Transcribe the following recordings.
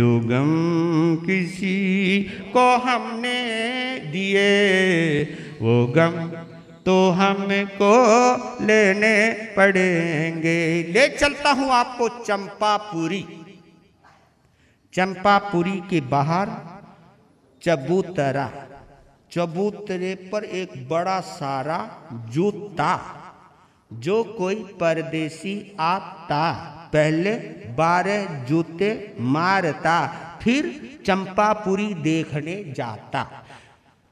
गम किसी को हमने दिए, वो गम तो हमको लेने पड़ेंगे। ले चलता हूँ आपको चंपापुरी। चंपापुरी के बाहर चबूतरा। चबूतरे पर एक बड़ा सारा जूता, जो कोई परदेसी आता पहले बारह जूते मारता, फिर चंपापुरी देखने जाता।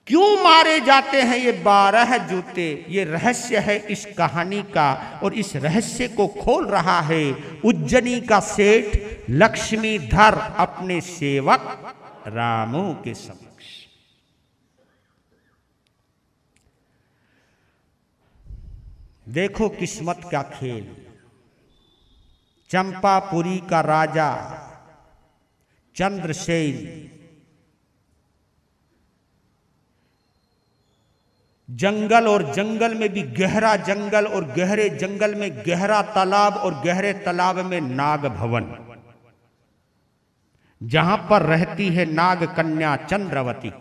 क्यों मारे जाते हैं ये बारह जूते? ये रहस्य है इस कहानी का, और इस रहस्य को खोल रहा है उज्जनी का सेठ लक्ष्मीधर अपने सेवक रामू के समक्ष। देखो किस्मत का खेल। चंपापुरी का राजा चंद्रसेन जंगल और जंगल में भी गहरा जंगल और गहरे जंगल में गहरा तालाब और गहरे तालाब में नाग भवन। जहाँ पर रहती है नाग कन्या चंद्रवती।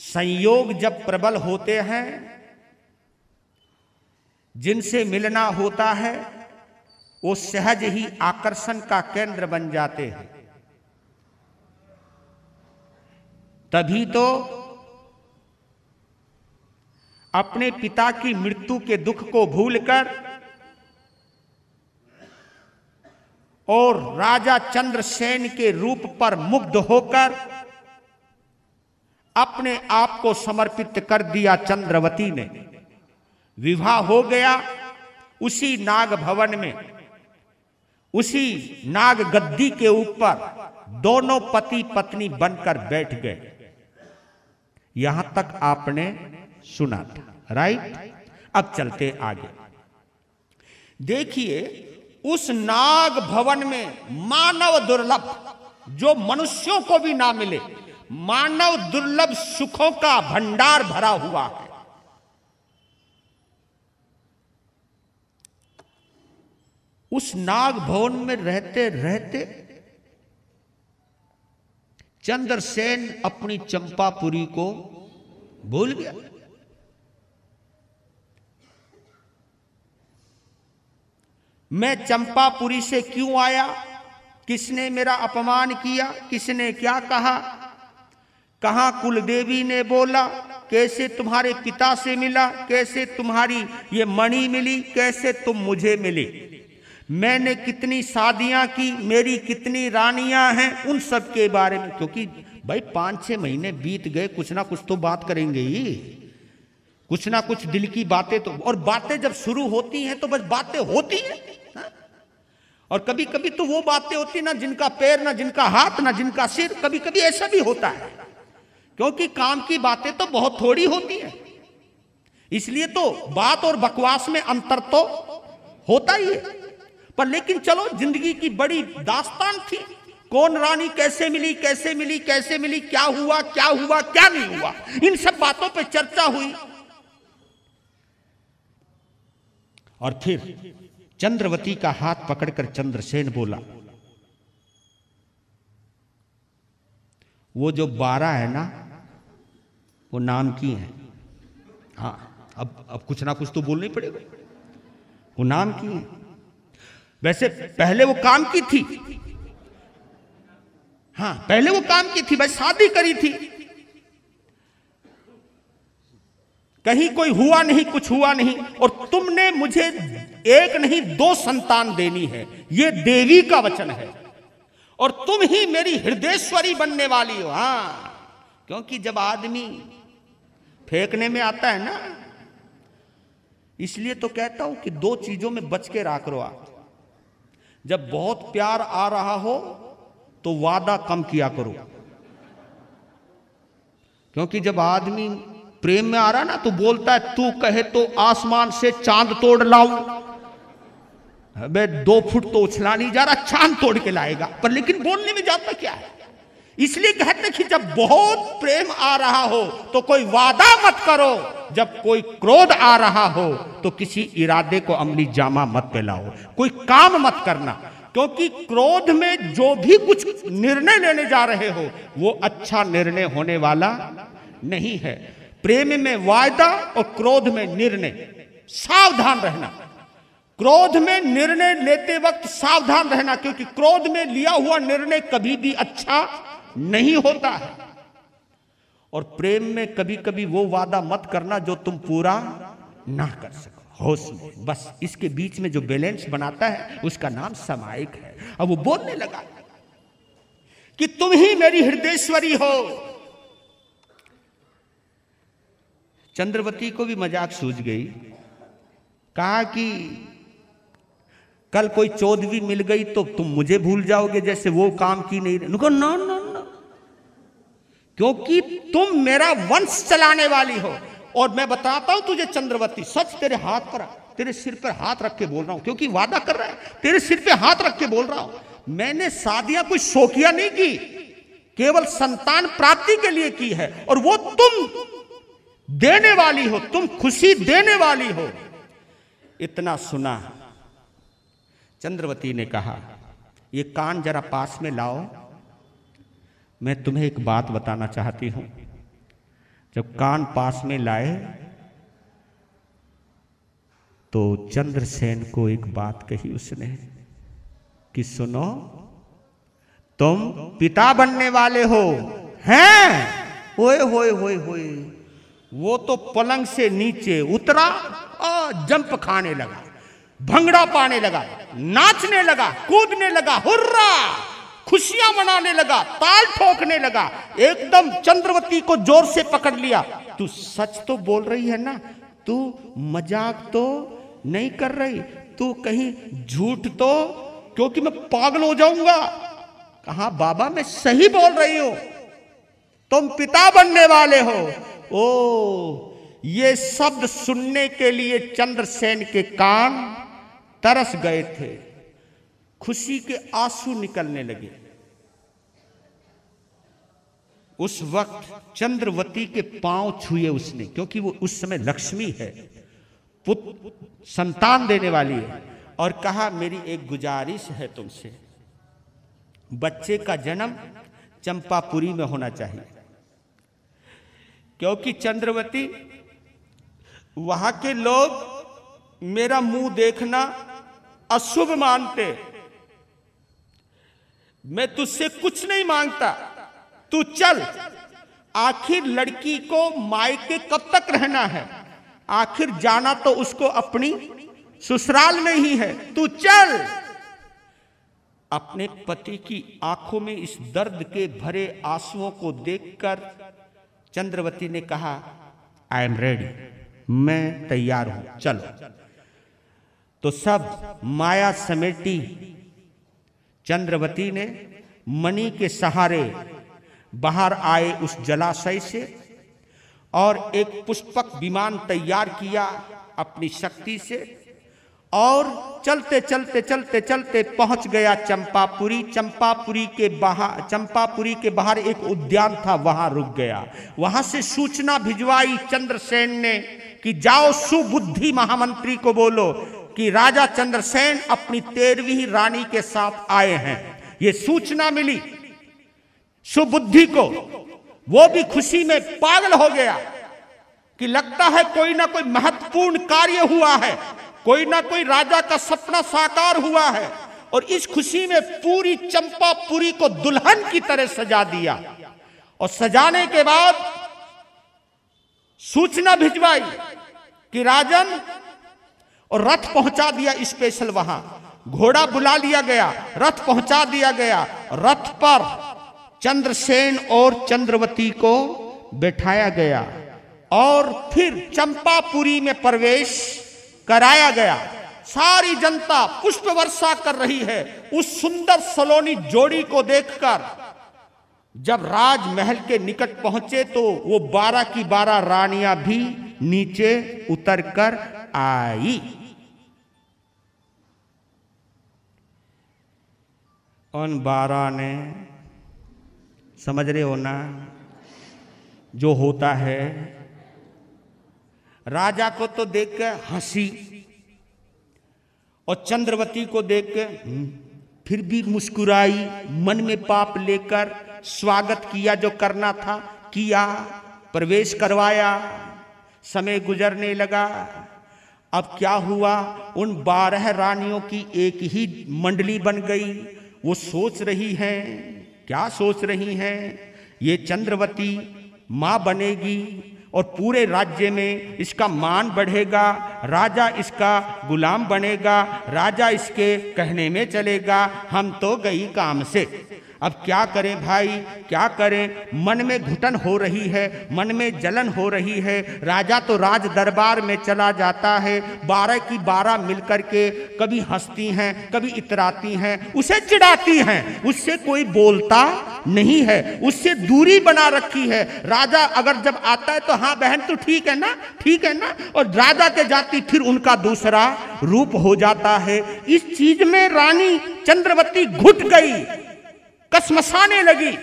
संयोग जब प्रबल होते हैं जिनसे मिलना होता है, वो सहज ही आकर्षण का केंद्र बन जाते हैं। तभी तो अपने पिता की मृत्यु के दुख को भूलकर और राजा चंद्रसेन के रूप पर मुग्ध होकर अपने आप को समर्पित कर दिया चंद्रवती ने। विवाह हो गया, उसी नाग भवन में, उसी नाग गद्दी के ऊपर दोनों पति पत्नी बनकर बैठ गए। यहाँ तक आपने सुना था, राइट? अब चलते आगे। देखिए, उस नाग भवन में मानव दुर्लभ, जो मनुष्यों को भी ना मिले, मानव दुर्लभ सुखों का भंडार भरा हुआ है। उस नाग भवन में रहते रहते चंद्रसेन अपनी चंपापुरी को भूल गया। मैं चंपापुरी से क्यों आया? किसने मेरा अपमान किया? किसने क्या कहा? कहा कुलदेवी ने बोला, कैसे तुम्हारे पिता से मिला, कैसे तुम्हारी ये मणि मिली, कैसे तुम मुझे मिले? मैंने कितनी शादियाँ की, मेरी कितनी रानियाँ हैं, उन सब के बारे में, क्योंकि भाई पाँच छह महीने बीत गए, कुछ ना कुछ तो बात करेंगे ही। कुछ ना कुछ दिल की बातें तो और बातें जब शुरू होती हैं तो बस बातें होती हैं हाँ? और कभी कभी तो वो बातें होती ना जिनका पैर, ना जिनका हाथ, ना जिनका सिर कभी कभी ऐसा भी होता है। क्योंकि काम की बातें तो बहुत थोड़ी होती हैं। इसलिए तो बात और बकवास में अंतर तो होता ही है। पर लेकिन चलो, ज़िंदगी की बड़ी दास्तान थी। कौन रानी कैसे मिली कैसे मिली कैसे मिली, क्या हुआ क्या हुआ, क्या नहीं हुआ? इन सब बातों पे चर्चा हुई। और फिर चंद्रवती का हाथ पकड़कर चंद्रसेन बोला, वो जो बारह है ना, वो नाम की है। हाँ अब अब कुछ ना कुछ तो बोलना ही पड़ेगा। वो नाम की है। वैसे पहले वो काम की थी। हाँ पहले वो काम की थी बस शादी करी थी। कहीं कोई हुआ नहीं, कुछ हुआ नहीं, और तुमने मुझे एक नहीं, दो संतान देनी है। ये देवी का वचन है। और तुम ही मेरी हृदयश्वरी बनने वाली हो। हाँ क्योंकि जब आदमी फेंकने में आता है ना, इसलिए तो कहता हूँ कि दो चीज़ों में बच के राख रो आप। जब बहुत प्यार आ रहा हो तो वादा कम किया करो। क्योंकि जब आदमी प्रेम में आ रहा ना तो बोलता है, तू कहे तो आसमान से चाँद तोड़ लाऊं। अबे, दो फुट तो उछला नहीं जा रहा, चाँद तोड़ के लाएगा। पर लेकिन बोलने में जाता क्या है? इसलिए कहते कि जब बहुत प्रेम आ रहा हो तो कोई वादा मत करो। जब कोई क्रोध आ रहा हो तो किसी इरादे को अमली जामा मत फैलाओ कोई काम मत करना, क्योंकि क्रोध में जो भी कुछ निर्णय लेने जा रहे हो, वो अच्छा निर्णय होने वाला नहीं है। प्रेम में वायदा और क्रोध में निर्णय, सावधान रहना। क्रोध में निर्णय लेते वक्त सावधान रहना, क्योंकि क्रोध में लिया हुआ निर्णय कभी भी अच्छा नहीं होता है। और प्रेम में कभी कभी वो वादा मत करना जो तुम पूरा ना कर सको। होश में। बस इसके बीच में जो बैलेंस बनाता है, उसका नाम समायिक है। अब वो बोलने लगा कि तुम ही मेरी हृदयश्वरी हो। चंद्रवती को भी मज़ाक सूझ गई। कहा कि कल कोई चौदवी मिल गई तो तुम मुझे भूल जाओगे जैसे वो काम की नहीं ना ना क्योंकि तुम मेरा वंश चलाने वाली हो। और मैं बताता हूँ तुझे चंद्रवती सच तेरे हाथ पर, तेरे सिर पर हाथ रख के बोल रहा हूँ, क्योंकि वादा कर रहा है, तेरे सिर पे हाथ रख के बोल रहा हूँ। मैंने शादियाँ कोई शोकिया नहीं की, केवल संतान प्राप्ति के लिए की है, और वो तुम देने वाली हो, तुम खुशी देने वाली हो। इतना सुना चंद्रवती ने कहा, ये कान जरा पास में लाओ मैं तुम्हें एक बात बताना चाहती हूँ। जब कान पास में लाए तो चंद्रसेन को एक बात कही उसने कि सुनो, तुम पिता बनने वाले हो। हैं? होए होए होए होए वो तो पलंग से नीचे उतरा और जंप खाने लगा, भंगड़ा पाने लगा, नाचने लगा, कूदने लगा, हुर्रा! खुशियाँ मनाने लगा, ताल ठोकने लगा, एकदम चंद्रवती को ज़ोर से पकड़ लिया। तू सच तो बोल रही है ना? तू मज़ाक तो नहीं कर रही, तू कहीं झूठ तो क्योंकि मैं पागल हो जाऊँगा। कहा, बाबा, मैं सही बोल रही हूँ, तुम पिता बनने वाले हो। ओ, ये शब्द सुनने के लिए चंद्रसेन के कान तरस गए थे। खुशी के आँसू निकलने लगे। उस वक्त चंद्रवती के पाँव छुए उसने, क्योंकि वो उस समय लक्ष्मी है पुत्र संतान देने वाली है, और कहा, मेरी एक गुजारिश है तुमसे। बच्चे का जन्म चंपापुरी में होना चाहिए। क्योंकि चंद्रवती, वहाँ के लोग मेरा मुँह देखना अशुभ मानते मैं तुझसे कुछ नहीं माँगता। तू चल। आखिर लड़की को मायके कब तक रहना है? आखिर जाना तो उसको अपनी ससुराल में ही है। तू चल। अपने पति की आँखों में इस दर्द के भरे आंसुओं को देखकर चंद्रवती ने कहा आई एम रेडी मैं तैयार हूँ। चलो। तो सब माया समेटी चंद्रवती ने मणि के सहारे बाहर आए उस जलाशय से और एक पुष्पक विमान तैयार किया अपनी शक्ति से और चलते चलते चलते चलते पहुँच गया चंपापुरी। चंपापुरी के बाहर, चंपापुरी के बाहर एक उद्यान था, वहाँ रुक गया। वहाँ से सूचना भिजवाई चंद्रसेन ने कि जाओ सुबुद्धि महामंत्री को बोलो। कि राजा चंद्रसेन अपनी तेरहवीं रानी के साथ आए हैं। ये सूचना मिली। सुबुद्धि को वो भी खुशी में पागल हो गया कि लगता है कोई ना कोई महत्वपूर्ण कार्य हुआ है, कोई ना कोई राजा का सपना साकार हुआ है और इस खुशी में पूरी चंपापुरी को दुल्हन की तरह सजा दिया। और सजाने के बाद सूचना भिजवाई कि राजन और रथ पहुँचा दिया स्पेशल वहाँ। घोड़ा बुला लिया गया, रथ पहुँचा दिया गया। रथ पर चंद्रसेन और चंद्रवती को बैठाया गया और फिर चंपापुरी में प्रवेश कराया गया। सारी जनता पुष्प वर्षा कर रही है। उस सुंदर सलोनी जोड़ी को देखकर जब राजमहल के निकट पहुँचे तो वो बारह की बारह रानियाँ भी नीचे उतरकर आई। उन बारह ने समझ रहे हो ना जो होता है राजा को तो देख के हँसी और चंद्रवती को देख हम्म, फिर भी मुस्कुराई मन में पाप लेकर स्वागत किया जो करना था किया प्रवेश करवाया। समय गुजरने लगा। अब क्या हुआ? उन बारह रानियों की एक ही मंडली बन गई। वो सोच रही हैं। क्या सोच रही हैं? ये चंद्रवती माँ बनेगी। और पूरे राज्य में इसका मान बढ़ेगा, राजा इसका गुलाम बनेगा, राजा इसके कहने में चलेगा, हम तो गई काम से। अब क्या करें भाई, क्या करें? मन में घुटन हो रही है, मन में जलन हो रही है। राजा तो राज दरबार में चला जाता है, बारह की बारह मिलकर के कभी हंसती हैं, कभी इतराती हैं, उसे चिढ़ाती हैं, उससे कोई बोलता नहीं है, उससे दूरी बना रखी है। राजा अगर जब आता है तो हाँ बहन तो ठीक है ना? ठीक है ना? और राजा के जाती, फिर उनका दूसरा रूप हो जाता है। इस चीज़ में रानी चंद्रवती घुट गई, कसमसाने लगी,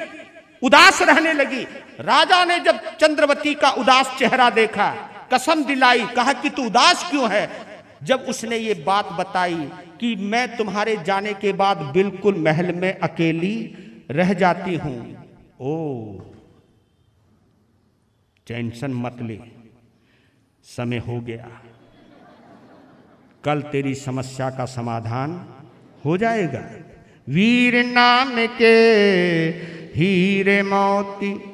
उदास रहने लगी। राजा ने जब चंद्रवती का उदास चेहरा देखा, कसम दिलाई, कहा कि तू उदास क्यों है? जब उसने ये बात बताई कि मैं तुम्हारे जाने के बाद बिल्कुल महल में अकेली रह जाती हूँ, ओ टेंशन मत ले। समय हो गया। कल तेरी समस्या का समाधान हो जाएगा। वीर नाम के हीरे मोती